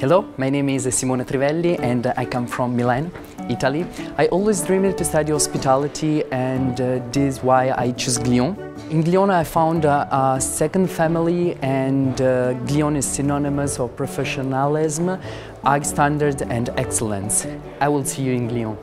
Hello, my name is Simone Trivelli and I come from Milan, Italy. I always dreamed to study hospitality and uh, this is why I chose Glion. In Glion I found uh, a second family and uh, Glion is synonymous of professionalism, high standard and excellence. I will see you in Glion.